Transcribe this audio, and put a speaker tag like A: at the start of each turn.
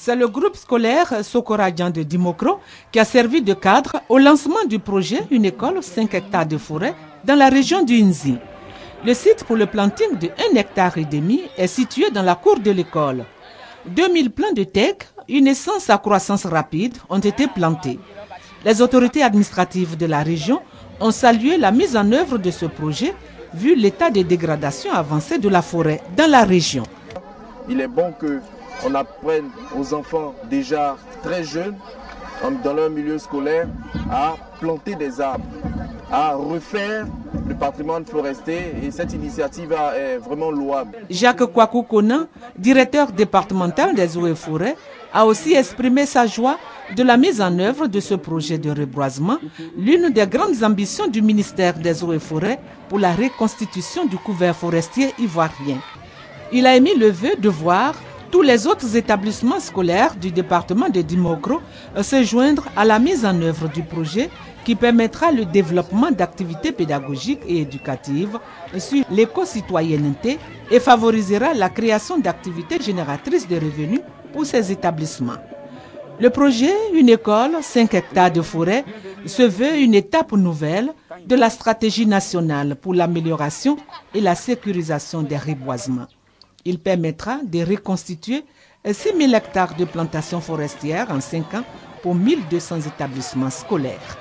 A: C'est le groupe scolaire Sokoradjan de Dimokro qui a servi de cadre au lancement du projet Une école 5 hectares de forêt dans la région du Nzi. Le site pour le planting de 1 hectare et demi est situé dans la cour de l'école. 2000 plants de teck, une essence à croissance rapide, ont été plantés. Les autorités administratives de la région ont salué la mise en œuvre de ce projet vu l'état de dégradation avancé de la forêt dans la région.
B: Il est bon que on apprenne aux enfants déjà très jeunes, dans leur milieu scolaire, à planter des arbres, à refaire le patrimoine forestier et cette initiative est vraiment louable.
A: Jacques Kwaku directeur départemental des eaux et forêts, a aussi exprimé sa joie de la mise en œuvre de ce projet de reboisement, l'une des grandes ambitions du ministère des eaux et forêts pour la reconstitution du couvert forestier ivoirien. Il a émis le vœu de voir tous les autres établissements scolaires du département de Dimokro se joindre à la mise en œuvre du projet qui permettra le développement d'activités pédagogiques et éducatives sur l'éco-citoyenneté et favorisera la création d'activités génératrices de revenus pour ces établissements. Le projet Une école, 5 hectares de forêt se veut une étape nouvelle de la stratégie nationale pour l'amélioration et la sécurisation des reboisements. Il permettra de reconstituer 6 000 hectares de plantations forestières en 5 ans pour 1200 établissements scolaires.